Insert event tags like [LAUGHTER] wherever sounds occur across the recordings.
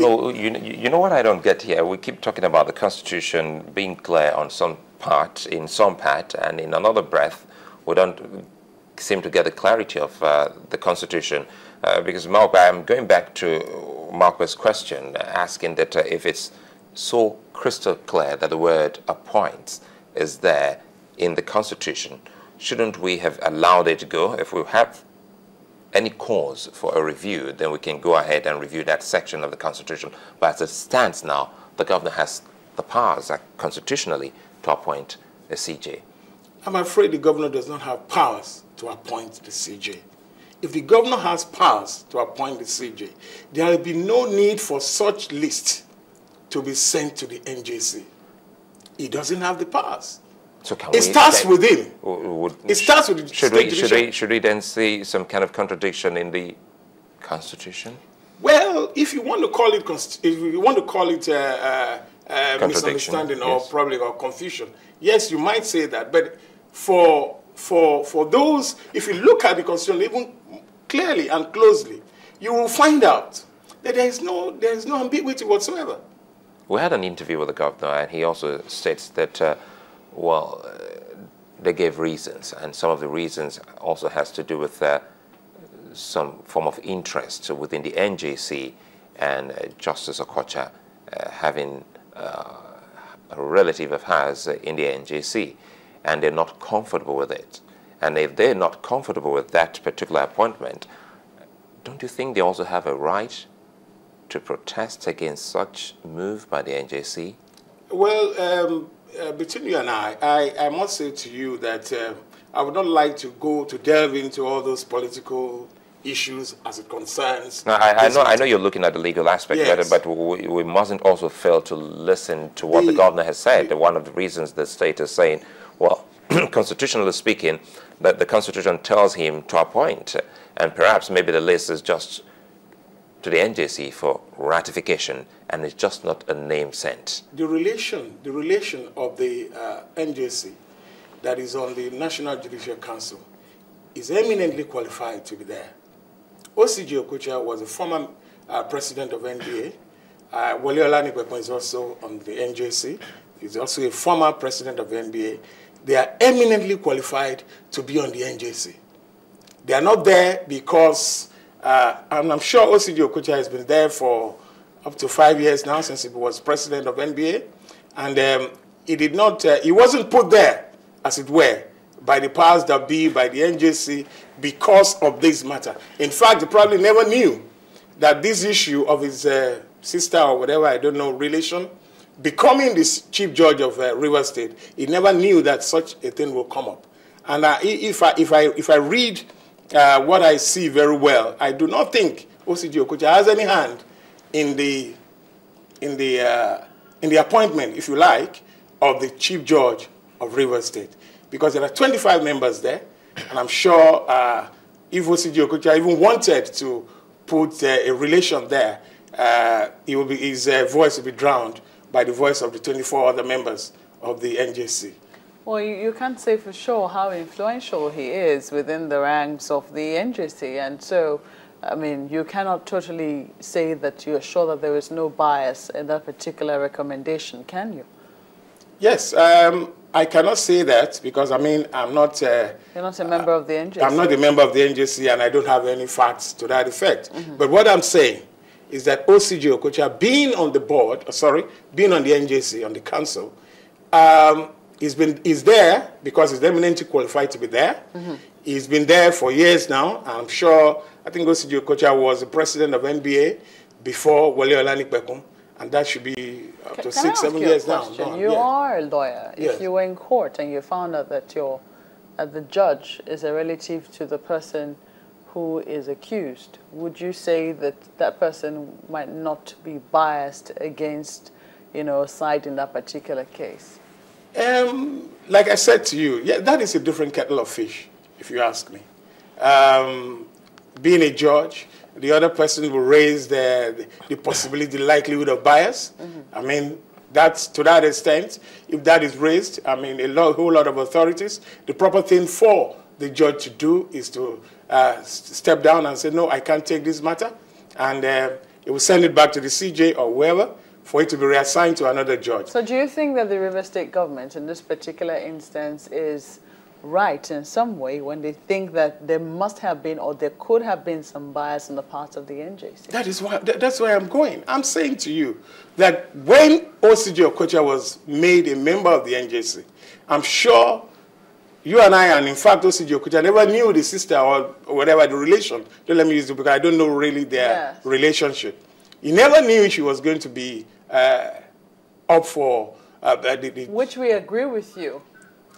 Well, you, you know what I don't get here? We keep talking about the Constitution being clear on some part, in some part, and in another breath, we don't seem to get the clarity of uh, the Constitution. Uh, because Mark, I'm going back to Mark's question, asking that uh, if it's so crystal clear that the word appoints is there in the Constitution, shouldn't we have allowed it to go? If we have any cause for a review, then we can go ahead and review that section of the Constitution. But as it stands now, the governor has the powers constitutionally to appoint a CJ. I'm afraid the governor does not have powers to appoint the CJ. If the governor has powers to appoint the CJ, there will be no need for such list to be sent to the NJC. He doesn't have the powers. So can it starts then- with would- It starts with the should we, should we, should we then see some kind of contradiction in the Constitution? Well, if you want to call it, if you want to call it uh, uh, uh, misunderstanding or yes. probably or confusion, yes, you might say that. But for for for those, if you look at the constitution even clearly and closely, you will find out that there is no there is no ambiguity whatsoever. We had an interview with the governor, and he also states that, uh, well, uh, they gave reasons, and some of the reasons also has to do with uh, some form of interest within the NJC and uh, Justice Okocha uh, having uh, a relative of hers in the NJC, and they're not comfortable with it. And if they're not comfortable with that particular appointment, don't you think they also have a right to protest against such move by the NJC? Well, um, uh, between you and I, I, I must say to you that um, I would not like to go to delve into all those political issues as it concerns. Now, I, I know, I know you're looking at the legal aspect, Yes. but, but we, we mustn't also fail to listen to what the, The- governor has said. One of the reasons the state is saying, well, [CLEARS THROAT] constitutionally speaking, that the constitution tells him to appoint, and perhaps maybe the list is just to the NJC for ratification, and it's just not a name sent. the relation, the relation of the uh, NJC that is on the National Judicial Council is eminently qualified to be there. OCJ Okocha was a former uh, president of NBA. Uh, Wale Olanipekun is also on the NJC. He's also a former president of NBA. They are eminently qualified to be on the NJC. They are not there because, uh, and I'm sure OCJ Okocha has been there for up to five years now since he was president of NBA, and um, he did not, uh, he wasn't put there, as it were, by the powers that be, by the NJC, because of this matter. In fact, he probably never knew that this issue of his uh, sister or whatever, I don't know, relation, becoming the chief judge of uh, River State, he never knew that such a thing will come up. And uh, if, I, if, I, if I read uh, what I see very well, I do not think OCJ Okocha has any hand in the, in, the, uh, in the appointment, if you like, of the chief judge of River State. Because there are 25 members there, and I'm sure uh, if OCJ Okocha even wanted to put uh, a relation there, uh, will be, his uh, voice will be drowned by the voice of the 24 other members of the NJC. Well, you, you can't say for sure how influential he is within the ranks of the NJC, and so, I mean, you cannot totally say that you're sure that there is no bias in that particular recommendation, can you? Yes, um, I cannot say that because I mean I'm not. Uh, You're not a member of the NJC. I'm not a member of the NJC and I don't have any facts to that effect. But what I'm saying is that OCJ Okocha, being on the board, uh, sorry, being on the NJC, on the council, um, he's been is there because he's eminently qualified to be there. Mm-hmm. He's been there for years now. I'm sure. I think OCJ Okocha was the president of NBA before Wale Olanipekun, and that should be up Can, to can I six, ask seven you years a now. question? You yeah. are a lawyer. Yes. If you were in court and you found out that your that the judge is a relative to the person who is accused, would you say that that person might not be biased against, you know, a side in that particular case? Um, like I said to you, yeah, that is a different kettle of fish, if you ask me. Um, being a judge, the other person will raise the, the possibility, the likelihood of bias. I mean, that's to that extent. If that is raised, I mean, a lot, whole lot of authorities, the proper thing for the judge to do is to uh, step down and say, no, I can't take this matter. And uh, They will send it back to the CJ or whoever for it to be reassigned to another judge. So do you think that the River State government in this particular instance is right in some way when they think that there must have been or there could have been some bias on the part of the NJC? That is why, that's where I'm going. I'm saying to you that when OCJ Okocha was made a member of the NJC, I'm sure you and I, and in fact, OCJ Okocha never knew the sister or whatever the relation. Don't let me use it because I don't know really their Yes. relationship. He never knew she was going to be up for uh, the, the, Which we agree with you.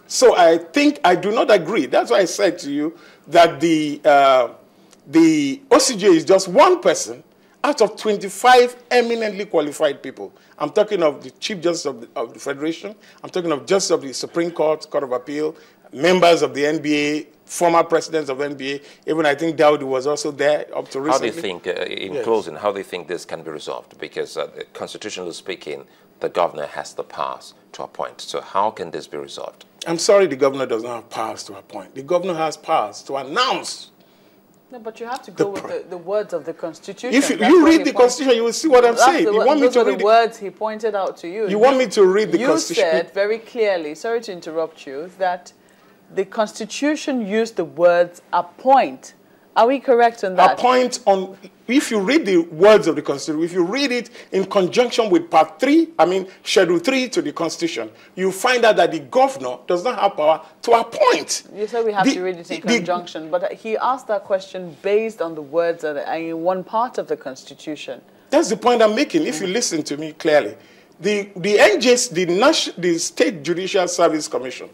so I think I do not agree. That's why I said to you that the uh, the OCJ is just one person out of 25 eminently qualified people. I'm talking of the Chief Justice of the, of the Federation. I'm talking of Justice of the Supreme Court, Court of Appeal, members of the NBA, former presidents of NBA. Even I think Daudu was also there up to recently. How do you think, uh, in Yes. closing, how do you think this can be resolved? Because uh, constitutionally speaking, the governor has the powers to appoint. So how can this be resolved? I'm sorry the governor does not have powers to appoint. The governor has powers to announce No, but you have to go with the, the words of the Constitution. If you, you read the Constitution, you will see what I'm That's saying. the You wo- want me to are read the words he pointed out to you. You want me to read the you Constitution? said very clearly, sorry to interrupt you, that the Constitution used the words appoint. Are we correct on that? appoint on if you read the words of the constitution if you read it in conjunction with part 3 i mean schedule 3 to the constitution you find out that the governor does not have power to appoint You said we have The- to read it in the- conjunction, but he asked that question based on the words that are in one part of the Constitution. that's the point i'm making if you mm. listen to me clearly the the NJS, the the state judicial service commission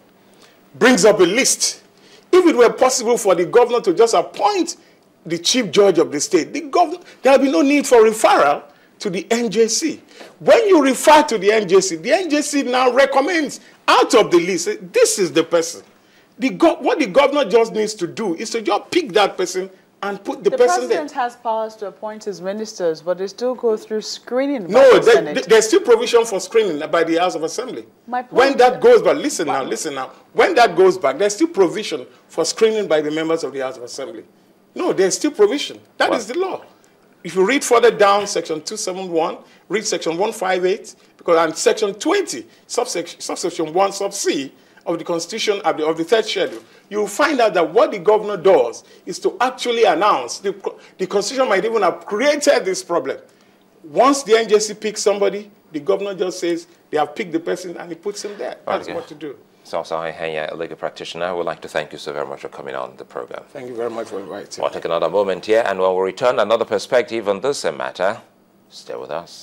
brings up a list if it were possible for the governor to just appoint the chief judge of the state, the governor, there will be no need for referral to the NJC. When you refer to the NJC, the NJC now recommends out of the list, this is the person. The what the governor just needs to do is to just pick that person and put the, The person there. president has powers to appoint his ministers, but they still go through screening by No, the there- Senate. there's still provision for screening by the House of Assembly. My point when that goes back, listen now, listen now. When that goes back, there's still provision for screening by the members of the House of Assembly. No, there's still provision. That is the law. If you read further down, section 271, read section 158, because and section 20, subsection, subsection 1, sub C of the Constitution of the, of the third schedule, you will find out that what the governor does is to actually announce, the, the Constitution might even have created this problem. Once the NJC picks somebody, the governor just says they have picked the person and he puts him there. That's what to do. Osahon Ihenyen, uh, a legal practitioner, I would like to thank you so very much for coming on the program. Thank you very much for inviting me. We'll take another moment here, and when we return, another perspective on this matter. Stay with us.